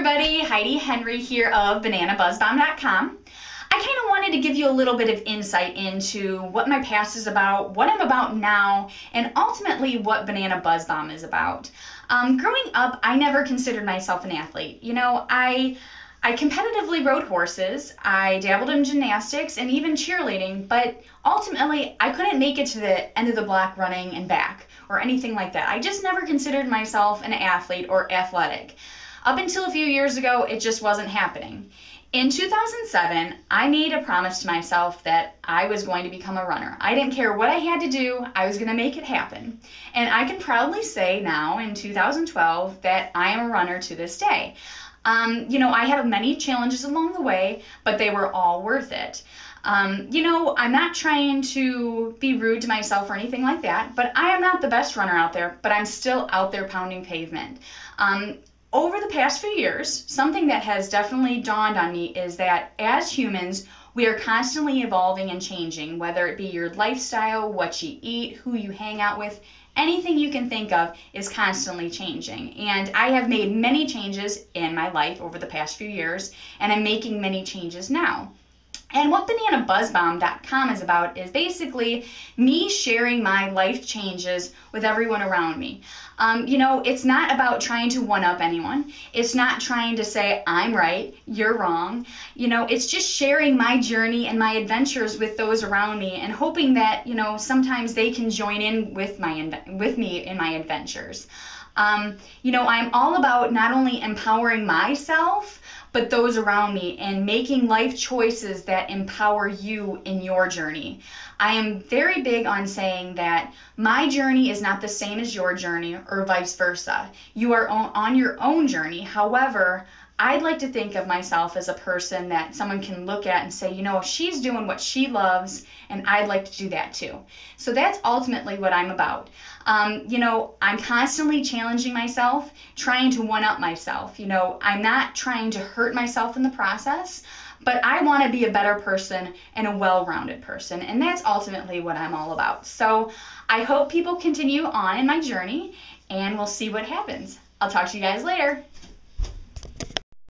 everybody, Heidi Henry here of BananaBuzzBomb.com. I kind of wanted to give you a little bit of insight into what my past is about, what I'm about now, and ultimately what Banana Buzz Bomb is about. Um, growing up, I never considered myself an athlete. You know, I I competitively rode horses, I dabbled in gymnastics and even cheerleading, but ultimately I couldn't make it to the end of the block running and back or anything like that. I just never considered myself an athlete or athletic. Up until a few years ago, it just wasn't happening. In 2007, I made a promise to myself that I was going to become a runner. I didn't care what I had to do, I was going to make it happen. And I can proudly say now in 2012 that I am a runner to this day. Um, you know, I had many challenges along the way, but they were all worth it. Um, you know, I'm not trying to be rude to myself or anything like that, but I am not the best runner out there, but I'm still out there pounding pavement. Um, over the past few years, something that has definitely dawned on me is that as humans, we are constantly evolving and changing, whether it be your lifestyle, what you eat, who you hang out with, anything you can think of is constantly changing. And I have made many changes in my life over the past few years, and I'm making many changes now. And what BananaBuzzBomb.com is about is basically me sharing my life changes with everyone around me. Um, you know, it's not about trying to one up anyone. It's not trying to say, I'm right, you're wrong. You know, it's just sharing my journey and my adventures with those around me and hoping that, you know, sometimes they can join in with, my, with me in my adventures. Um, you know, I'm all about not only empowering myself, but those around me and making life choices that empower you in your journey. I am very big on saying that my journey is not the same as your journey or vice versa. You are on your own journey. However, I'd like to think of myself as a person that someone can look at and say, you know, she's doing what she loves, and I'd like to do that too. So that's ultimately what I'm about. Um, you know, I'm constantly challenging myself, trying to one up myself. You know, I'm not trying to hurt myself in the process, but I want to be a better person and a well rounded person. And that's ultimately what I'm all about. So I hope people continue on in my journey, and we'll see what happens. I'll talk to you guys later.